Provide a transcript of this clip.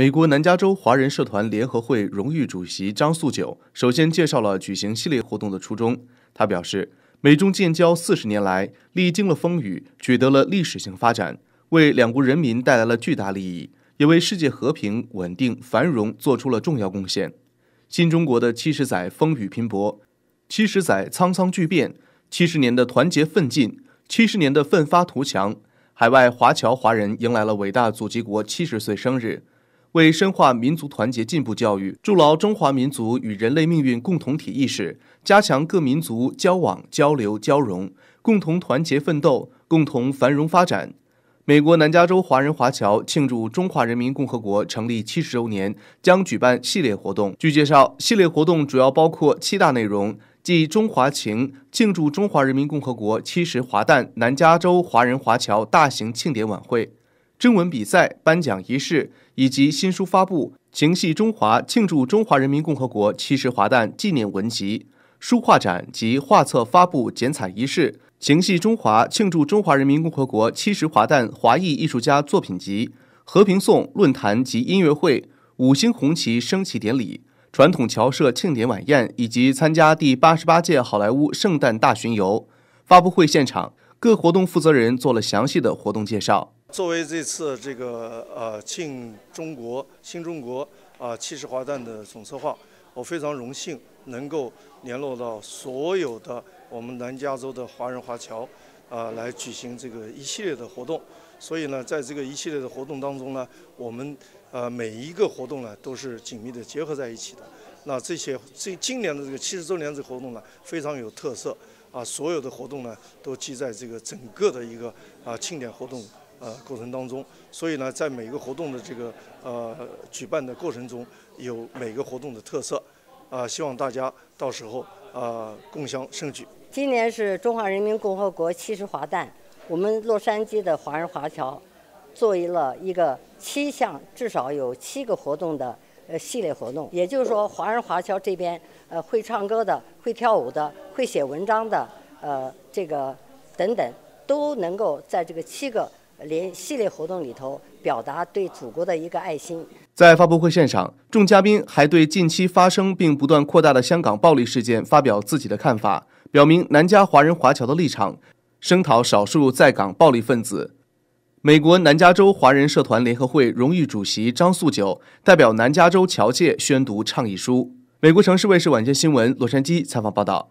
美国南加州华人社团联合会荣誉主席张素九首先介绍了举行系列活动的初衷。他表示，美中建交四十年来，历经了风雨，取得了历史性发展，为两国人民带来了巨大利益，也为世界和平、稳定、繁荣做出了重要贡献。新中国的七十载风雨拼搏，七十载沧桑巨变，七十年的团结奋进，七十年的奋发图强，海外华侨华人迎来了伟大祖籍国七十岁生日。为深化民族团结进步教育，筑牢中华民族与人类命运共同体意识，加强各民族交往交流交融，共同团结奋斗，共同繁荣发展。美国南加州华人华侨庆祝中华人民共和国成立七十周年，将举办系列活动。据介绍，系列活动主要包括七大内容，即中华情庆祝中华人民共和国七十华诞南加州华人华侨大型庆典晚会。征文比赛、颁奖仪式以及新书发布、情系中华庆祝中华人民共和国七十华诞纪念文集、书画展及画册发布剪彩仪式、情系中华庆祝中华人民共和国七十华诞华裔艺术家作品集、和平颂论坛及音乐会、五星红旗升旗典礼、传统侨社庆典晚宴以及参加第八十八届好莱坞圣诞大巡游。发布会现场，各活动负责人做了详细的活动介绍。作为这次这个呃庆中国新中国啊七十华诞的总策划，我非常荣幸能够联络到所有的我们南加州的华人华侨啊来举行这个一系列的活动。所以呢，在这个一系列的活动当中呢，我们呃每一个活动呢都是紧密的结合在一起的。那这些这今年的这个七十周年这个活动呢非常有特色啊，所有的活动呢都记在这个整个的一个啊庆典活动。呃，过程当中，所以呢，在每个活动的这个呃举办的过程中，有每个活动的特色，啊，希望大家到时候啊共襄盛举。今年是中华人民共和国七十华诞，我们洛杉矶的华人华侨做了一个七项，至少有七个活动的呃系列活动。也就是说，华人华侨这边呃会唱歌的、会跳舞的、会写文章的，呃这个等等，都能够在这个七个。连系列活动里头，表达对祖国的一个爱心。在发布会现场，众嘉宾还对近期发生并不断扩大的香港暴力事件发表自己的看法，表明南加华人华侨的立场，声讨少数在港暴力分子。美国南加州华人社团联合会荣誉主席张素九代表南加州侨界宣读倡议书。美国城市卫视晚间新闻洛杉矶采访报道。